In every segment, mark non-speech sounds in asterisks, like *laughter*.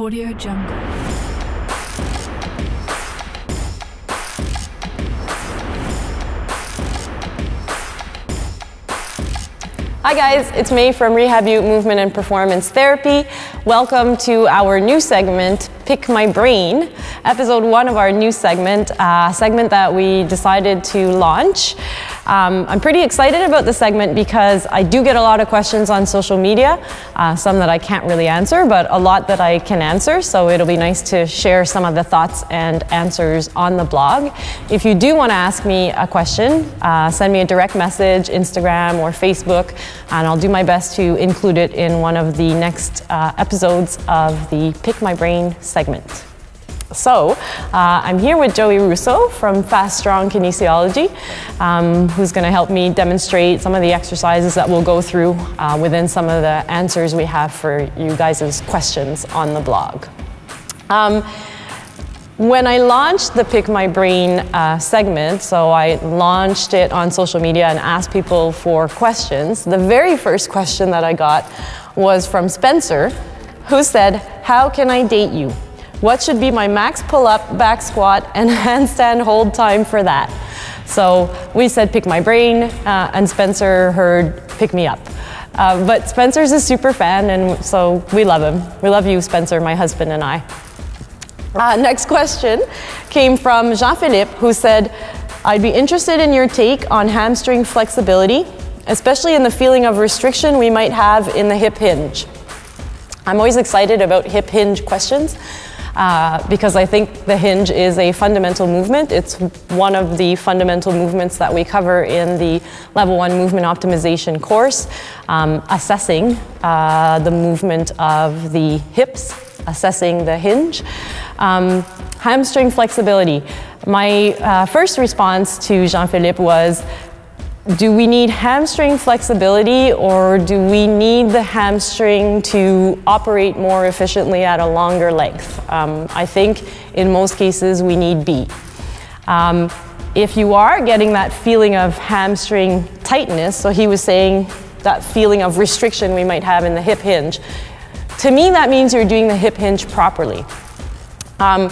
Audio Jungle. Hi guys, it's May from Rehab U Movement and Performance Therapy. Welcome to our new segment, Pick My Brain, episode one of our new segment, a segment that we decided to launch. Um, I'm pretty excited about the segment because I do get a lot of questions on social media, uh, some that I can't really answer, but a lot that I can answer. So it'll be nice to share some of the thoughts and answers on the blog. If you do want to ask me a question, uh, send me a direct message, Instagram or Facebook, and I'll do my best to include it in one of the next uh, episodes of the Pick My Brain segment. So, uh, I'm here with Joey Russo from Fast Strong Kinesiology, um, who's going to help me demonstrate some of the exercises that we'll go through uh, within some of the answers we have for you guys' questions on the blog. Um, when I launched the Pick My Brain uh, segment, so I launched it on social media and asked people for questions, the very first question that I got was from Spencer, who said, How can I date you? What should be my max pull up, back squat, and *laughs* handstand hold time for that? So we said pick my brain, uh, and Spencer heard pick me up. Uh, but Spencer's a super fan, and so we love him. We love you, Spencer, my husband and I. Uh, next question came from Jean Philippe, who said, I'd be interested in your take on hamstring flexibility, especially in the feeling of restriction we might have in the hip hinge. I'm always excited about hip hinge questions uh, because I think the hinge is a fundamental movement. It's one of the fundamental movements that we cover in the level one movement optimization course, um, assessing uh, the movement of the hips, assessing the hinge. Um, hamstring flexibility. My uh, first response to Jean-Philippe was, do we need hamstring flexibility or do we need the hamstring to operate more efficiently at a longer length? Um, I think in most cases we need B. Um, if you are getting that feeling of hamstring tightness, so he was saying that feeling of restriction we might have in the hip hinge, to me that means you're doing the hip hinge properly. Um,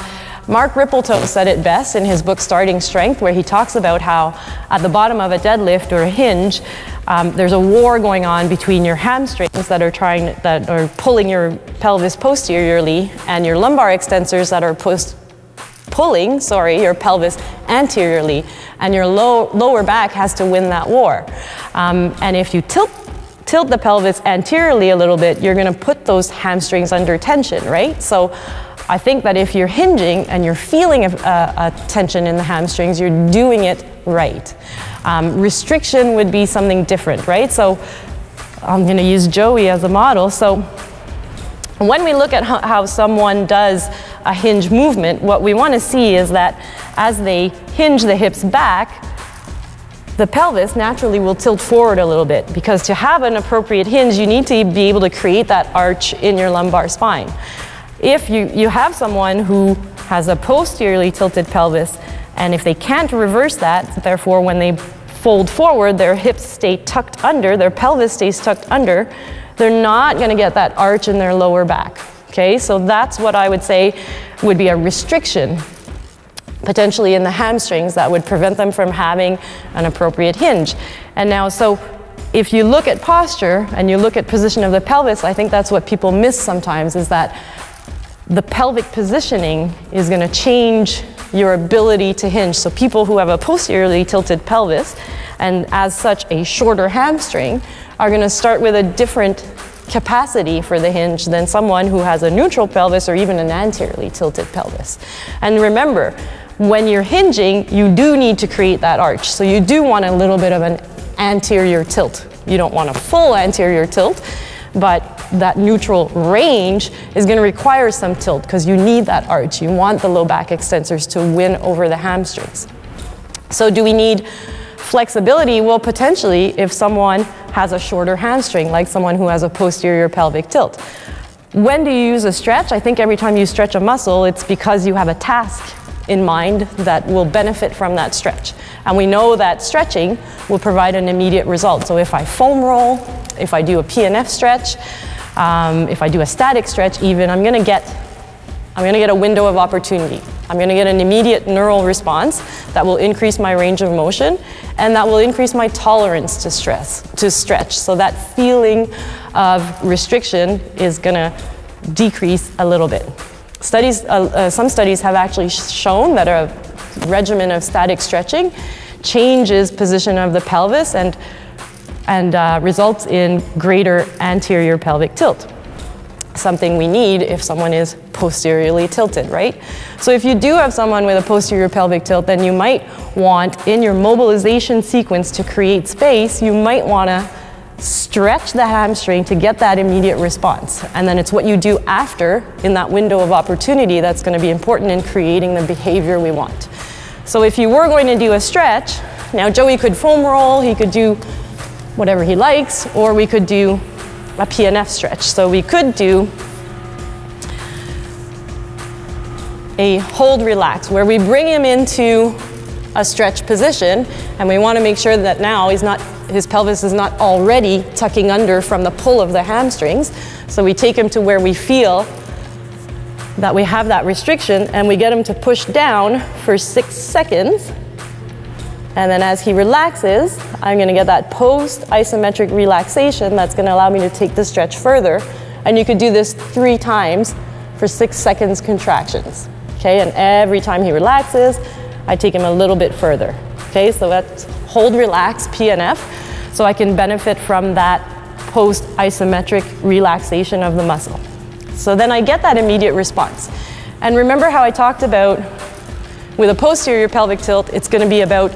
Mark Rippetoe said it best in his book Starting Strength, where he talks about how at the bottom of a deadlift or a hinge, um, there's a war going on between your hamstrings that are trying that are pulling your pelvis posteriorly and your lumbar extensors that are post pulling, sorry, your pelvis anteriorly, and your low, lower back has to win that war. Um, and if you tilt tilt the pelvis anteriorly a little bit, you're going to put those hamstrings under tension, right? So I think that if you're hinging and you're feeling a, a, a tension in the hamstrings, you're doing it right. Um, restriction would be something different, right? So I'm going to use Joey as a model. So when we look at how someone does a hinge movement, what we want to see is that as they hinge the hips back, the pelvis naturally will tilt forward a little bit because to have an appropriate hinge, you need to be able to create that arch in your lumbar spine. If you, you have someone who has a posteriorly tilted pelvis, and if they can't reverse that, therefore when they fold forward, their hips stay tucked under, their pelvis stays tucked under, they're not going to get that arch in their lower back. Okay, so that's what I would say would be a restriction, potentially in the hamstrings, that would prevent them from having an appropriate hinge. And now, so if you look at posture and you look at position of the pelvis, I think that's what people miss sometimes is that the pelvic positioning is going to change your ability to hinge. So people who have a posteriorly tilted pelvis and as such a shorter hamstring are going to start with a different capacity for the hinge than someone who has a neutral pelvis or even an anteriorly tilted pelvis. And remember, when you're hinging, you do need to create that arch. So you do want a little bit of an anterior tilt. You don't want a full anterior tilt, but that neutral range is going to require some tilt because you need that arch. You want the low back extensors to win over the hamstrings. So do we need flexibility? Well, potentially if someone has a shorter hamstring, like someone who has a posterior pelvic tilt. When do you use a stretch? I think every time you stretch a muscle, it's because you have a task in mind that will benefit from that stretch. And we know that stretching will provide an immediate result. So if I foam roll, if I do a PNF stretch, um, if I do a static stretch even, I'm gonna get I'm going to get a window of opportunity. I'm going to get an immediate neural response that will increase my range of motion and that will increase my tolerance to stress, to stretch. So that feeling of restriction is going to decrease a little bit. Studies, uh, uh, some studies have actually shown that a regimen of static stretching changes position of the pelvis and, and uh, results in greater anterior pelvic tilt something we need if someone is posteriorly tilted, right? So if you do have someone with a posterior pelvic tilt, then you might want, in your mobilization sequence to create space, you might want to stretch the hamstring to get that immediate response. And then it's what you do after in that window of opportunity that's going to be important in creating the behavior we want. So if you were going to do a stretch, now Joey could foam roll, he could do whatever he likes, or we could do a PNF stretch. So we could do a hold relax where we bring him into a stretch position and we want to make sure that now he's not his pelvis is not already tucking under from the pull of the hamstrings. So we take him to where we feel that we have that restriction and we get him to push down for six seconds and then as he relaxes, I'm gonna get that post isometric relaxation that's gonna allow me to take the stretch further. And you could do this three times for six seconds contractions. Okay, and every time he relaxes, I take him a little bit further. Okay, so that's hold, relax, PNF. So I can benefit from that post isometric relaxation of the muscle. So then I get that immediate response. And remember how I talked about with a posterior pelvic tilt, it's gonna be about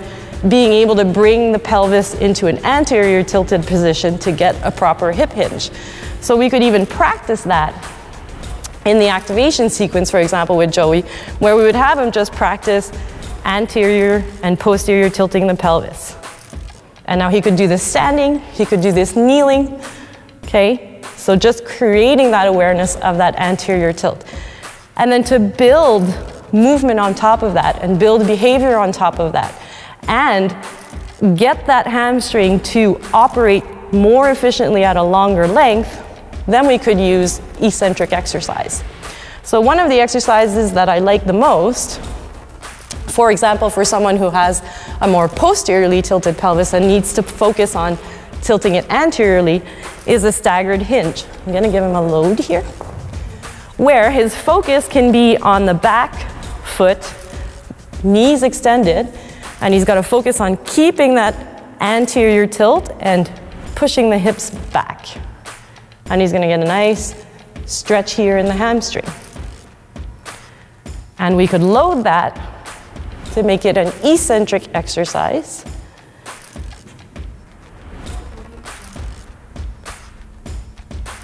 being able to bring the pelvis into an anterior tilted position to get a proper hip hinge. So we could even practice that in the activation sequence, for example, with Joey, where we would have him just practice anterior and posterior tilting the pelvis. And now he could do this standing, he could do this kneeling, okay? So just creating that awareness of that anterior tilt. And then to build movement on top of that and build behavior on top of that and get that hamstring to operate more efficiently at a longer length, then we could use eccentric exercise. So one of the exercises that I like the most, for example, for someone who has a more posteriorly tilted pelvis and needs to focus on tilting it anteriorly, is a staggered hinge. I'm gonna give him a load here, where his focus can be on the back foot, knees extended, and he's got to focus on keeping that anterior tilt and pushing the hips back. And he's going to get a nice stretch here in the hamstring. And we could load that to make it an eccentric exercise.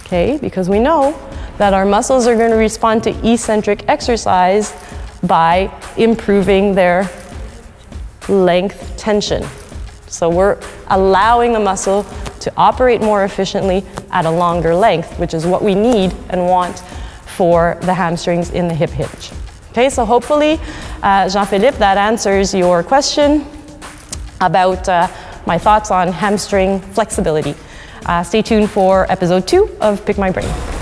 Okay, because we know that our muscles are going to respond to eccentric exercise by improving their length tension. So we're allowing the muscle to operate more efficiently at a longer length, which is what we need and want for the hamstrings in the hip hinge. Okay, so hopefully, uh, Jean-Philippe, that answers your question about uh, my thoughts on hamstring flexibility. Uh, stay tuned for episode two of Pick My Brain.